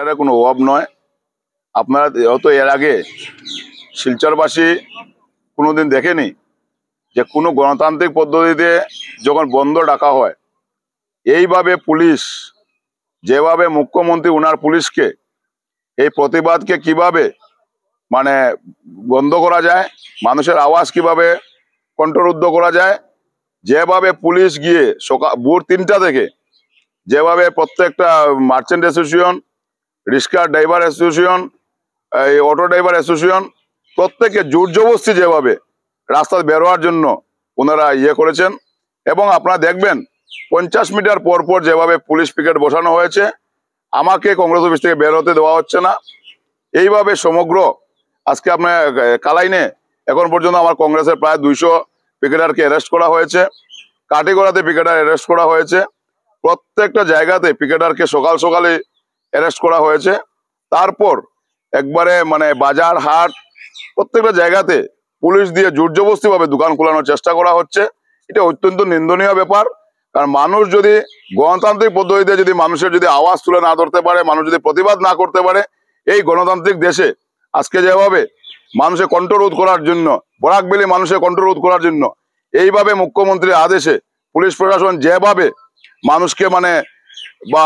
পিকেটারের কোনো অভাব নয়। আপনারা হয়তো এর আগে শিলচরবাসী কোনোদিন দেখেনি যে কোনো গণতান্ত্রিক পদ্ধতিতে যখন বন্ধ ডাকা হয়, এইভাবে পুলিশ, যেভাবে মুখ্যমন্ত্রী উনার পুলিশকে এই প্রতিবাদকে কীভাবে মানে বন্ধ করা যায়, মানুষের আওয়াজ কীভাবে কণ্ঠরুদ্ধ করা যায়, যেভাবে পুলিশ গিয়ে সকাল ভোর তিনটা থেকে যেভাবে প্রত্যেকটা merchant association rickshaw driver association, এই অটো ড্রাইভার অ্যাসোসিয়েশন, প্রত্যেকে জোর জবস্তি যেভাবে রাস্তায় বেরোয়ার জন্য ওনারা ইয়ে করেছেন এবং আপনারা দেখবেন পঞ্চাশ মিটার পর পর যেভাবে পুলিশ পিকেট বসানো হয়েছে, আমাকে কংগ্রেস অফিস থেকে বের হতে দেওয়া হচ্ছে না। এইভাবে সমগ্র আজকে আপনার কালাইনে এখন পর্যন্ত আমার কংগ্রেসের প্রায় দুইশো পিকেটারকে অ্যারেস্ট করা হয়েছে, কাটিগড়াতে পিকেটার অ্যারেস্ট করা হয়েছে। প্রত্যেকটা জায়গাতে পিকেটারকে সকাল সকালে অ্যারেস্ট করা হয়েছে। তারপর একবারে মানে বাজার, হাট, প্রত্যেকটা জায়গাতে পুলিশ দিয়ে জোর জবস্তিভাবে দোকান খোলানোর চেষ্টা করা হচ্ছে। এটা অত্যন্ত নিন্দনীয় ব্যাপার। কারণ মানুষ যদি গণতান্ত্রিক পদ্ধতিতে যদি মানুষের যদি আওয়াজ তুলে না ধরতে পারে, মানুষ যদি প্রতিবাদ না করতে পারে, এই গণতান্ত্রিক দেশে আজকে যেভাবে মানুষের কণ্ঠরোধ করার জন্য, বরাক বেলি মানুষের কণ্ঠরোধ করার জন্য, এইভাবে মুখ্যমন্ত্রীর আদেশে পুলিশ প্রশাসন যেভাবে মানুষকে মানে বা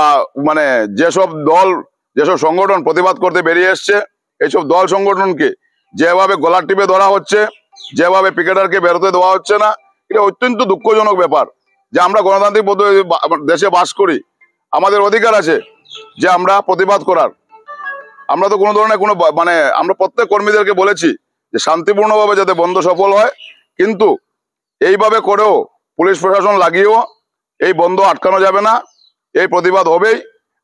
মানে যেসব দল, যেসব সংগঠন প্রতিবাদ করতে বেরিয়ে এসছে, এইসব দল সংগঠনকে যেভাবে গলার টিপে ধরা হচ্ছে, যেভাবে পিকেটারকে বেরোতে দেওয়া হচ্ছে না, এটা অত্যন্ত দুঃখজনক ব্যাপার যে আমরা গণতান্ত্রিক পদ্ধতি দেশে বাস করি। আমাদের অধিকার আছে যে আমরা প্রতিবাদ করার। আমরা তো কোনো ধরনের কোনো মানে আমরা প্রত্যেক কর্মীদেরকে বলেছি যে শান্তিপূর্ণভাবে যাতে বন্ধ সফল হয়, কিন্তু এইভাবে করেও পুলিশ প্রশাসন লাগিয়েও এই বন্ধ আটকানো যাবে না। এই প্রতিবাদ হবেই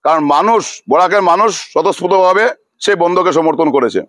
কারণ মানুষ বরাকের মানুষ স্বতঃস্ফূর্তভাবে সেই বন্ধকে সমর্থন করেছে।